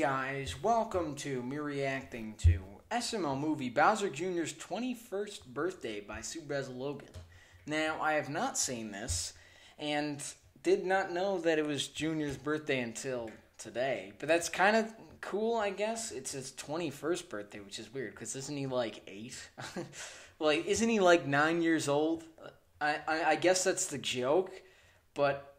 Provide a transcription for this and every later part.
guys, welcome to me reacting to SML movie Bowser Jr.'s 21st birthday by SuperMarioLogan. Now, I have not seen this and did not know that it was Junior's birthday until today, but that's kind of cool, I guess. It's his 21st birthday, which is weird because isn't he like eight? like, isn't he like nine years old? I, I, I guess that's the joke, but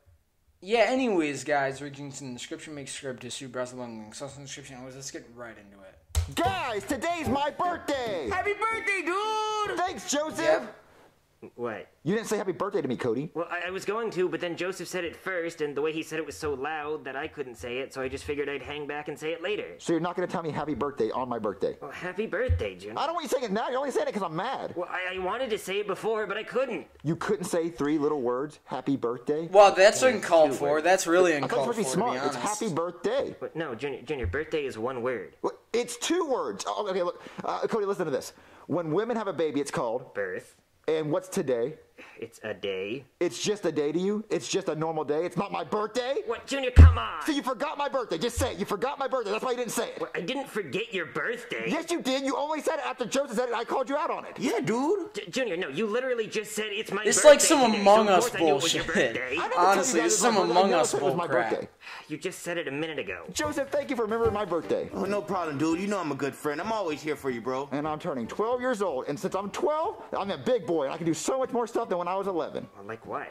yeah, anyways, guys, regions in the description, make script to Super Wrestling links also in the description. Anyways, let's get right into it. Guys, today's my birthday! Happy birthday, dude! Thanks, Joseph! Yep. What? You didn't say happy birthday to me, Cody. Well, I, I was going to, but then Joseph said it first, and the way he said it was so loud that I couldn't say it, so I just figured I'd hang back and say it later. So you're not going to tell me happy birthday on my birthday? Well, happy birthday, Junior. I don't want you saying it now. You're only saying it because I'm mad. Well, I, I wanted to say it before, but I couldn't. You couldn't say three little words, happy birthday? Well, that's Yeah, uncalled for. words. That's really I uncalled you for, were to smart. be It's happy birthday. But no, Junior, Junior, birthday is one word. Well, It's two words. Oh, okay, look. Uh, Cody, listen to this. When women have a baby, it's called. Birth. And what's today? It's a day. It's just a day to you? It's just a normal day? It's not my birthday? What, Junior, come on! So you forgot my birthday. Just say it. You forgot my birthday. That's why you didn't say it. Well, I didn't forget your birthday. Yes, you did. You only said it after Joseph said it. I called you out on it. Yeah, dude. J- Junior, no, you literally just said it's my It's birthday. like some Among so Us course I knew it was your bullshit. birthday. I never Honestly, told you this is guys it was some my birthday. I Among Us said it was my bullcrap. birthday. You just said it a minute ago. Joseph, thank you for remembering my birthday. Oh, no problem, dude. You know I'm a good friend. I'm always here for you, bro. And I'm turning 12 years old. And since I'm 12, I'm a big boy. And I can do so much more stuff than when I was 11. Well, like what?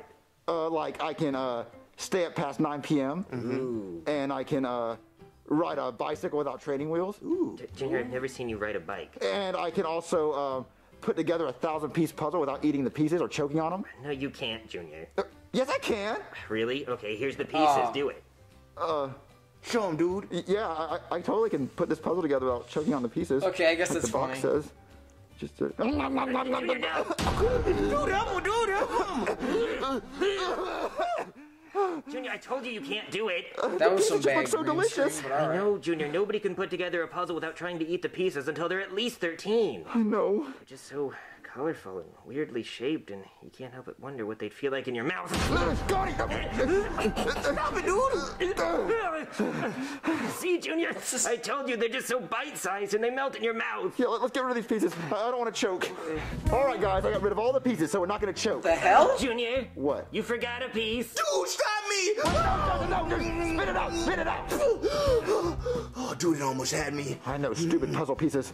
Uh, like, I can uh, stay up past 9 p.m. And I can uh, ride a bicycle without training wheels. J- Junior, I've never seen you ride a bike. And I can also uh, put together a thousand piece puzzle without eating the pieces or choking on them. No, you can't, Junior. Uh, yes, I can. Really? Okay, here's the pieces. Aw. Do it. Show him, dude. Yeah, I, I I totally can put this puzzle together without choking on the pieces. Okay, I guess like that's the box funny. says. Just to... Junior, no. Dude, help him, dude. Help him. Junior, I told you you can't do it. That was pieces some just bad so delicious. screen, I know, Junior. Nobody can put together a puzzle without trying to eat the pieces until they're at least 13. I know. Just so colorful and weirdly shaped, and you can't help but wonder what they'd feel like in your mouth. Scotty! Stop it, dude. See, Junior? I told you they're just so bite-sized and they melt in your mouth. Yeah, let- let's get rid of these pieces. I I don't want to choke. All right, guys, I got rid of all the pieces, so we're not going to choke. The hell? Junior? What? You forgot a piece. Dude, stop me. No, no, no, spit it out, spit it out. Oh, dude, it almost had me. I know, stupid puzzle pieces.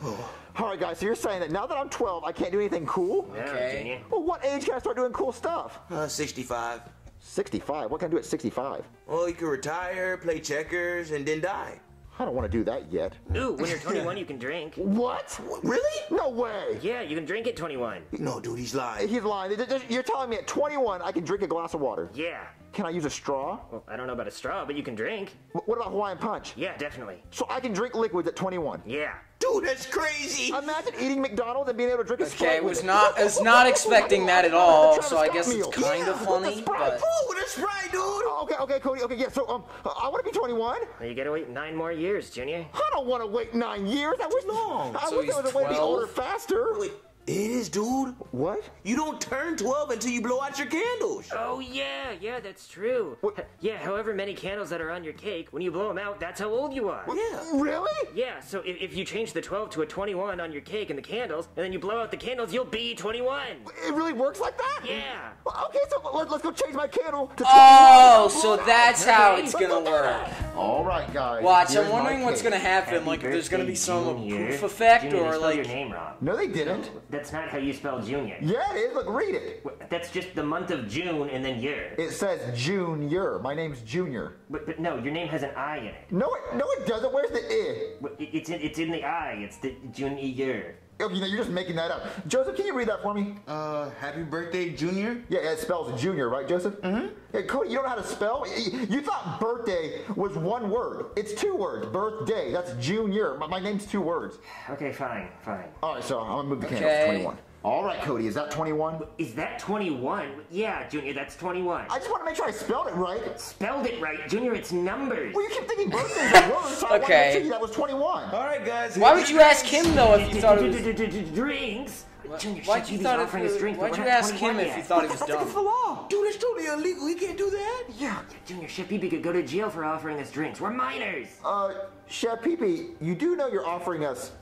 All right, guys, so you're saying that now that I'm 12, I can't do anything cool? Okay. Well, what age can I start doing cool stuff? Uh, 65. 65. What can I do at 65? Well, you can retire, play checkers, and then die. I don't want to do that yet. Ooh, when you're 21, you can drink. What? Really? No way. Yeah, you can drink at 21. No, dude, he's lying. He's lying. You're telling me at 21 I can drink a glass of water. Yeah. Can I use a straw? Well, I don't know about a straw, but you can drink. What about Hawaiian Punch? Yeah, definitely. So I can drink liquids at 21. Yeah. Dude, that's crazy. Imagine eating McDonald's and being able to drink a Okay, Sprite was with it. not was not expecting that at all. So I guess it's kind Yeah, of funny, but Oh, that's right, dude. Oh, Okay, okay, Cody. Okay, yeah. So um, I want to be 21. Well, you gotta wait nine more years, Junior. I don't want to wait nine years. I wish long. I So wish there he's was a way to be older faster. Wait, it is, dude. What? You don't turn 12 until you blow out your candles. Oh, yeah, yeah, that's true. What- Yeah, however many candles that are on your cake, when you blow them out, that's how old you are. Yeah. Really? Yeah, so if, if you change the 12 to a 21 on your cake and the candles, and then you blow out the candles, you'll be 21. It really works like that? Yeah. Well, Okay, so let, us go change my candle to 21. oh, so that's how it's gonna work. All right, guys. Watch, here's I'm wondering what's cake. gonna happen. Like, if there's gonna be some poof effect Junior, or spelled your like. name wrong. No, they didn't. That's not how you spell junior. Yeah, it is. Look, read it. That's just the month of June and then year. It says Junior. My name's Junior. But, but no, your name has an I in it. No, it, no, it doesn't. Where's the I? It's in, it's in the I. It's the June year. Oh, you know, you're just making that up. Joseph, can you read that for me? Uh, happy birthday, Junior. Yeah, it spells Junior, right, Joseph? Mm-hmm. Hey, Cody, you don't know how to spell? You you thought birthday was one word. It's two words. Birthday. That's Junior. My, my name's two words. Okay, fine, fine. All right, so I'm gonna move the candle Okay. to 21. All right, Cody, is that 21? Is that 21? Yeah, Junior, that's 21. I just want to make sure I spelled it right. Spelled it right, Junior, it's numbers. Well, you keep thinking birthdays are words, so I wanted to Okay. make sure that was 21. All right, guys. Why would you ask him though if you thought it was? Drinks? Junior, Why'd you he's thought offering if us drinks, Why'd you ask 21 him if yet. you thought he I was think it's the law. Dude, it's totally illegal. He can't do that. Yeah. Junior, Chef Pee could go to jail for offering us drinks. We're minors. Uh, Chef Pee you do know you're offering us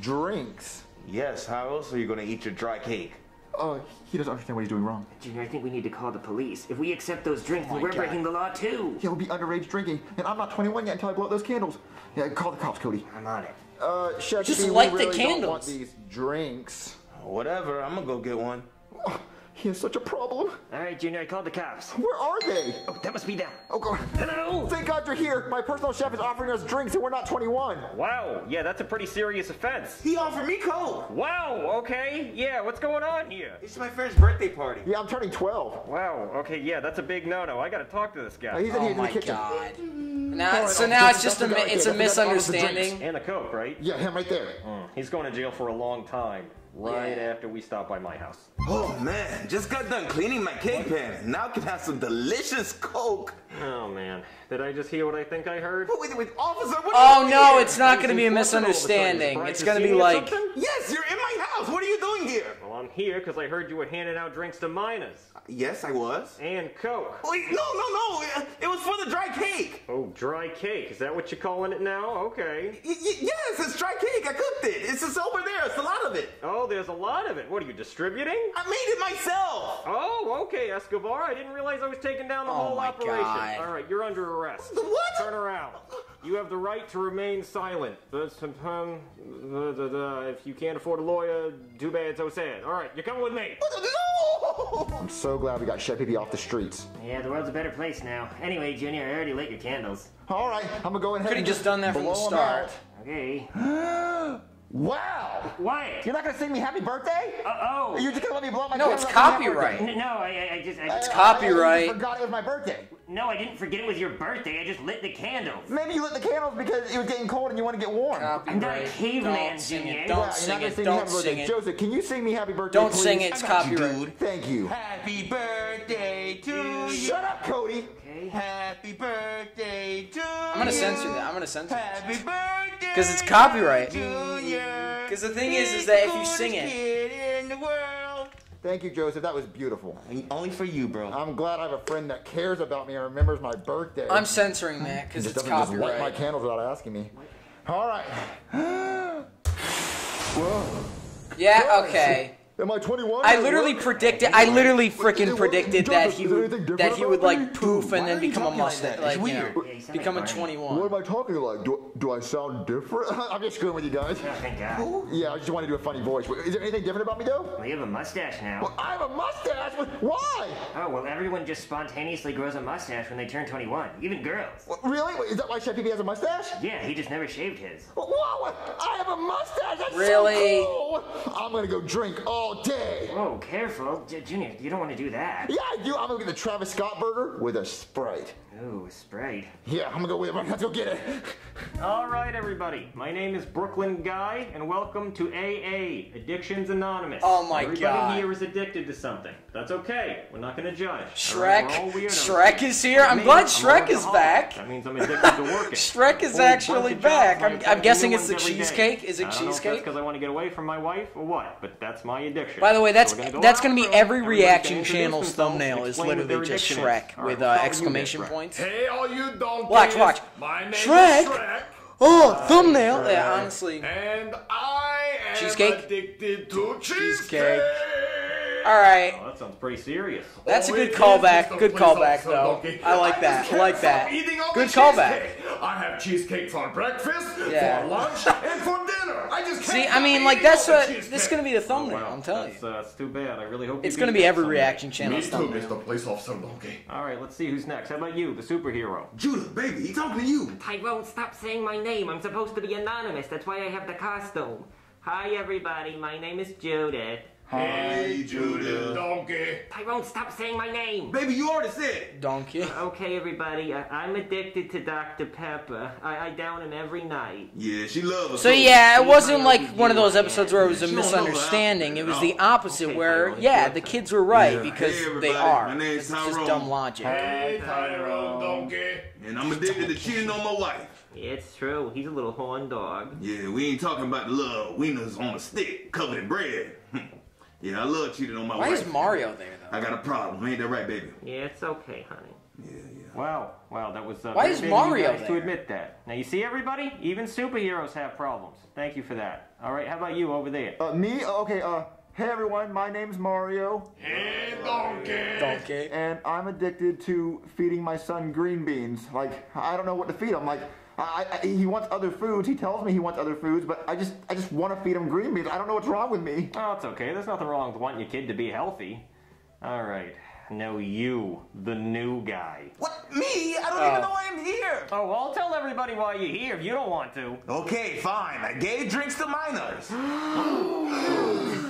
drinks. Yes, how else are you gonna eat your dry cake? Uh, he doesn't understand what he's doing wrong. Junior, I think we need to call the police. If we accept those drinks, Oh then we're God. breaking the law too. He'll be underage drinking, and I'm not 21 yet until I blow out those candles. Yeah, call the cops, Cody. I'm on it. Uh, Chef Just light we the really don't want these drinks. Whatever, I'm gonna go get one. He has such a problem. All right, Junior, I called the cops. Where are they? Oh, that must be them. Oh, God. Hello. Thank God you're here. My personal chef is offering us drinks, and we're not 21. Wow, yeah, that's a pretty serious offense. He offered me coke. Wow, okay, yeah, what's going on here? It's my first birthday party. Yeah, I'm turning 12. Wow, okay, yeah, that's a big no-no. I gotta talk to this guy. he's in oh here Oh in the my kitchen. god. Now, Alright, so now it's just a that's the mi- guy, it's a okay, that's the guy with the drinks. misunderstanding. And a Coke, right? Yeah, him right there. Mm. He's going to jail for a long time, right Yeah. after we stop by my house. Oh man, just got done cleaning my cake pan. Now I can have some delicious coke. Oh man, did I just hear what I think I heard? Wait, wait, officer, what oh, are Oh you doing no, here? it's not going to be a What's all of a sudden? misunderstanding. It's going to be like something? Yes, you're in my house. What are you doing here? Well, I'm here because I heard you were handing out drinks to minors. Yes, I was. And Coke. Oh, wait, no, no, no. It was for the dry cake. Oh, dry cake. Is that what you're calling it now? Okay. Y- y- yes, it's dry cake. I cooked it. It's just over there. It's a lot of it. Oh, there's a lot of it. What are you distributing? I made it myself. Oh, okay, Escobar. I didn't realize I was taking down the Oh whole my operation. God. All right, you're under arrest. What? Turn around. You have the right to remain silent. But if you can't afford a lawyer, too bad, so sad. All right, you're coming with me. No! I'm so glad we got Chef Pee off the streets. Yeah, the world's a better place now. Anyway, Junior, I already lit your candles. All right, I'm gonna go ahead Could've and just done that from the start. Okay. Wow! What? You're not gonna sing me happy birthday? Uh, oh. You're just gonna let me blow my No, it's out for my copyright. No, I, I, I just. I, I- I- copyright. I forgot it was my birthday. no, I didn't forget it was your birthday. I just lit the candles. Maybe you lit the candles because it was getting cold and you want to get warm. I'm not a caveman, Don't sing Junior. it. Yeah, Don't you're sing gonna it. sing Don't happy birthday. sing it. Joseph, can you sing me happy birthday? Don't please? sing it. It's I got you, copyright. dude. Thank you. Happy birthday to you. Shut up, Cody. Okay. Happy birthday to you. I'm gonna censor that. I'm gonna censor it. Happy birthday. 'Cause it's copyright. Junior. 'Cause the thing is, is that if you sing it- Kid in the world. Thank you, Joseph. That was beautiful. Only for you, bro. I'm glad I have a friend that cares about me and remembers my birthday. I'm censoring that because just it's doesn't just light my candles without asking me. All right. Whoa. Yeah. Okay. Am I 21? I literally work? predicted. I literally freaking predicted Joseph, that he would that he would like poof and then become a talking like mustache, like, It's you know, weird. Yeah, you become a like Barney. 21. What am I talking like? Do, do I sound different? I'm just screwing with you guys. Oh, thank God. Yeah, I just want to do a funny voice. Is there anything different about me, though? Well, you have a mustache now. I have a mustache. Why? Oh, well, everyone just spontaneously grows a mustache when they turn 21. Even girls. What, Really? Wait, Is that why Chef Pee has a mustache? Yeah, he just never shaved his. Whoa! I have a mustache. That's Really? so cool. I'm gonna go drink all day. Whoa, careful. J- Junior, you don't want to do that. Yeah, I do. I'm gonna get the Travis Scott burger with a Sprite. Ooh, sprayed. Yeah, I'm gonna go with it. Let's go get it. All right, everybody. My name is Brooklyn Guy, and welcome to AA, Addictions Anonymous. Oh my Everybody God. here is addicted to something. That's okay. We're not going to judge. Shrek. right, all. Shrek is here. I'm Me, glad I'm an Shrek is back. That means I'm addicted to working. Shrek is Whole actually back. I'm- I I'm guessing it's the ones every day. cheesecake. Is it I don't cheesecake? because I want to get away from my wife or what, but that's my addiction. By the way, that's So gonna go that's gonna be every reaction channel's thumbnail is literally just addiction. Shrek with we'll uh, start with you, exclamation Shrek. Points. Hey, all you donkeys! Watch, watch. My name Shrek? is Shrek, Oh, thumbnail. Yeah, honestly. and I am Cheesecake? addicted to cheesecake. Cheesecake. All right. Oh, that sounds pretty serious. That's a Oh, good callback. Good callback, Officer though. Donkey. I like just that. I like that. Good callback. I have cheesecake for breakfast, Yeah. for lunch, and for dinner. I just can't See, I mean, like that's what this is gonna be the thumbnail. Wow, I'm telling that's, you. Uh, that's too bad. I really hope It's you gonna be that every someday. reaction Me channel's too, thumbnail. Mr. Police Officer Donkey. All right, let's see who's next. How about you, the superhero? Judah, baby, he talking to you. Tyrone, stop saying my name. I'm supposed to be anonymous. That's why I have the costume. Hi, everybody. My name is Judith. Hey, Judah. Donkey. Tyrone, stop saying my name. Baby, you already said it. Donkey. Okay, everybody. I- I'm addicted to Dr. Pepper. I, I down him every night. Yeah, she loves us. So yeah, it wasn't like one of those episodes where it was a She don't know about misunderstanding. It was the opposite, Okay, where Tyrone, yeah, the kids were right Yeah. because Hey, they are. my name's It's just dumb logic. Hey, Tyrone Donkey. And I'm addicted to cheating on my wife. It's true. He's a little horn dog. Yeah, we ain't talking about the little wieners on a stick covered in bread. Yeah, I love cheating on my Why wife. is Mario there though? I got a problem. Ain't that right, baby? Yeah, it's okay, honey. Yeah, yeah. Wow, wow, that was. Uh, Why is big of you Mario guys to admit that? Now you see, everybody, even superheroes have problems. Thank you for that. All right, how about you over there? Uh, me? Okay, uh, hey everyone, my name's Mario, Hey, donkey. Donkey. and I'm addicted to feeding my son green beans. Like, I don't know what to feed him. Like, I, I, he wants other foods. He tells me he wants other foods, but I just, I just want to feed him green beans. I don't know what's wrong with me. Oh, it's okay. There's nothing wrong with wanting your kid to be healthy. All right, now you, the new guy. What? Me? I don't Oh. even know I'm here. Oh, well, I'll tell everybody why you're here if you don't want to. Okay, fine. I gave drinks to minors.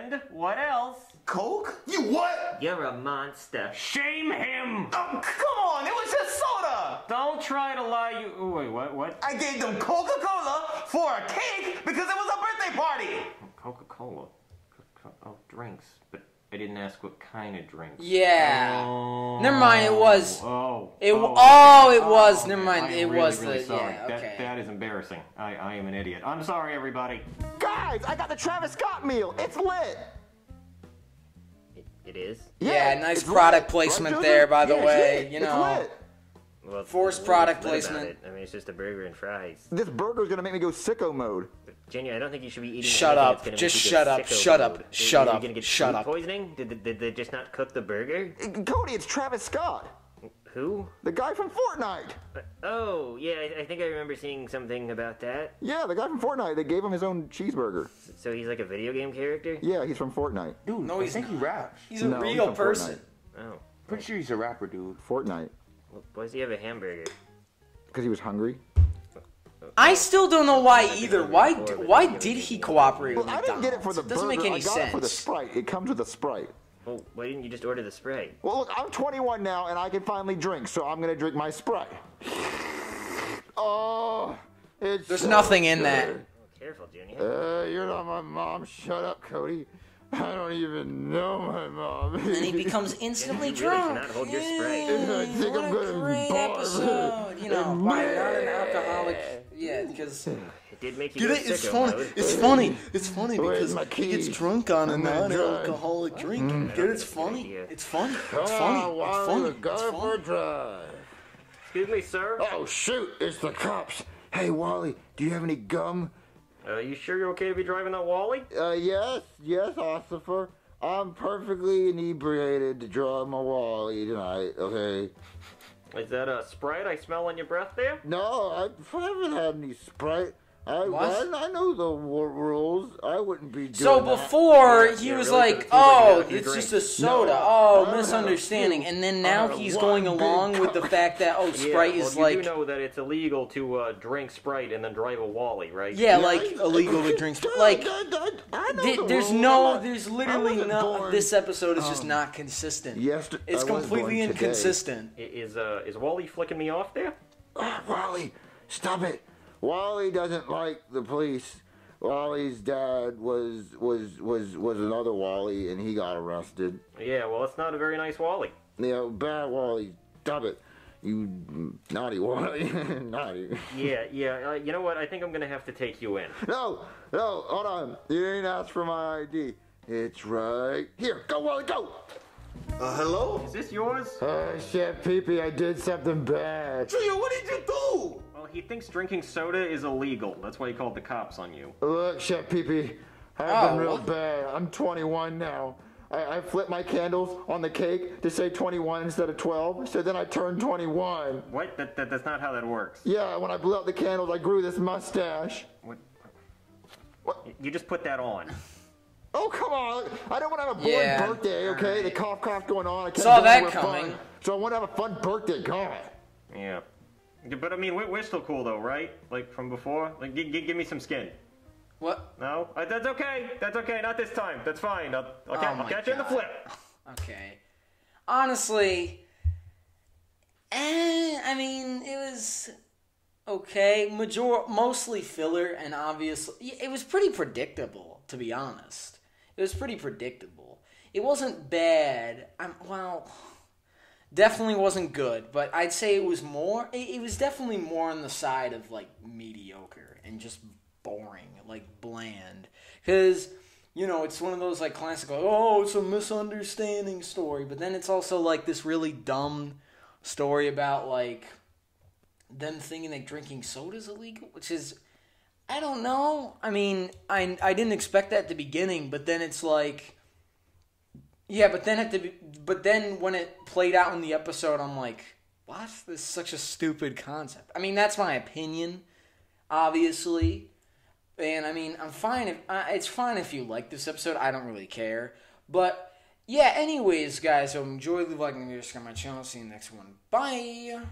And what else? Coke? You what? You're a monster. Shame him! Oh, come on. It was just soda. Don't try to lie. You. Oh, wait, what? What? I gave them Coca-Cola for a cake because it was a birthday party. Coca-Cola. Oh, drinks. But I didn't ask what kind of drinks. Yeah. Oh. Never mind, it was- Oh. It. oh, Oh, it was. Oh, Never mind. I am It really, was really the. sorry. Yeah. That, Okay. that is embarrassing. I, I am an idiot. I'm sorry, everybody. Guys, I got the Travis Scott meal. It's lit. It, it is? Yeah, nice product lit. placement Right, there, Joseph? by the Yeah, way, shit, you it's know. lit. Well, Forced product placement. I mean, it's just a burger and fries. This burger's gonna make me go sicko mode. Junior, I don't think you should be eating. Shut up. that's Just make you shut go up. Shut up. mode. Are Shut you up. gonna get Shut up. Poisoning? Did, did, did they just not cook the burger? Cody, it's Travis Scott, Who? the guy from Fortnite. Uh, oh, yeah, I, I think I remember seeing something about that. Yeah, the guy from Fortnite. They gave him his own cheeseburger. So he's like a video game character? Yeah, he's from Fortnite. Dude, No, I he's think he raps. He's a No, real from person. Oh. Pretty sure he's a rapper, dude. Fortnite. Well, why does he have a hamburger? Because he was hungry. I still don't know why either. Why? Why did he cooperate Well, with I didn't get it for McDonald's? the It doesn't make any I got sense. it for the Sprite. It comes with a Sprite. Well, why didn't you just order the Sprite? Well, look, I'm 21 now and I can finally drink, so I'm gonna drink my Sprite. Oh, it's There's so nothing in that. good. Careful, Junior. Uh, you're not my mom. Shut up, Cody. I don't even know my mom. and he becomes instantly You really drunk. cannot hold your Sprite. I think what I'm a gonna great barf. episode. You know, why not an alcoholic? Yeah, because It did make you Get it? It's sicko funny. mode. It's funny. It's funny because he gets drunk on a I'm gonna non-alcoholic drink. Get it? It's funny. It's funny. It's Come funny. on, It's Wally, funny. we're It's going for funny. a drive. Excuse me, sir. Oh shoot! It's the cops. Hey, Wally, do you have any gum? Uh, you sure you're okay to be driving that Wally? Uh, yes, yes, Ossifer. I'm perfectly inebriated to drive my Wally tonight. Okay. Is that a Sprite I smell on your breath there? No, I haven't had any Sprite. I, What? I, I know the rules. I wouldn't be doing So before Yeah, he yeah, was really like, does like "Oh, had a it's just a soda." No, oh, had misunderstanding. And then now he's going along with the fact that oh, Sprite yeah, is well, you like do know that it's illegal to uh, drink Sprite and then drive a Wally, right? yeah, Yeah, like I- illegal to drink. Sp- Like I, I, I know the there's rules. No, not- there's literally no. born- This episode is just not consistent. Yes, It's completely inconsistent. Is uh, is Wally flicking me off there? Oh, Wally, stop it. Wally doesn't like the police. Wally's dad was was was was another Wally, and he got arrested. Yeah, well, it's not a very nice Wally. You know, bad Wally. Stop it. You naughty Wally. naughty. Yeah, yeah. Uh, you know what? I think I'm gonna have to take you in. No, no, hold on. You didn't ask for my ID. It's right here. Go, Wally, go. Uh, hello? Is this yours? Uh, Chef Peepee, I did something bad. Junior, what did you do? Well, he thinks drinking soda is illegal. That's why he called the cops on you. Look, Chef Peepee, I've Oh, been real what? bad. I'm 21 now. I, I flipped my candles on the cake to say 21 instead of 12, so then I turned 21. What? That, that that's not how that works. Yeah, when I blew out the candles, I grew this mustache. What? What? You just put that on. Oh, come on. I don't want to have a boring Yeah, birthday, okay? alright. The cough cough going on. I can't Saw that coming. Fun. So I want to have a fun birthday. God. Yeah. But I mean, we're, we're still cool though, right? Like from before. Like, g- g- give me some skin. What? No, uh, that's okay. That's okay. Not this time. That's fine. I'll, I'll, ca- Oh I'll catch you in the flip. Okay. Honestly, eh, I mean, it was okay. Major, mostly filler, and obviously, it was pretty predictable. To be honest, it was pretty predictable. It wasn't bad. I'm well. Definitely wasn't good, but I'd say it was more. It, it was definitely more on the side of like mediocre and just boring, like bland. Because you know, it's one of those like classic, oh, it's a misunderstanding story. But then it's also like this really dumb story about like them thinking that drinking soda is illegal, which is, I don't know. I mean, I I didn't expect that at the beginning, but then it's like, yeah, but then at the but then when it played out in the episode, I'm like, what? This is such a stupid concept. I mean, that's my opinion, obviously. And I mean, I'm fine if uh, it's fine if you like this episode. I don't really care. But yeah, anyways, guys, so enjoy the vlogging. Subscribe my channel. See you next one. Bye.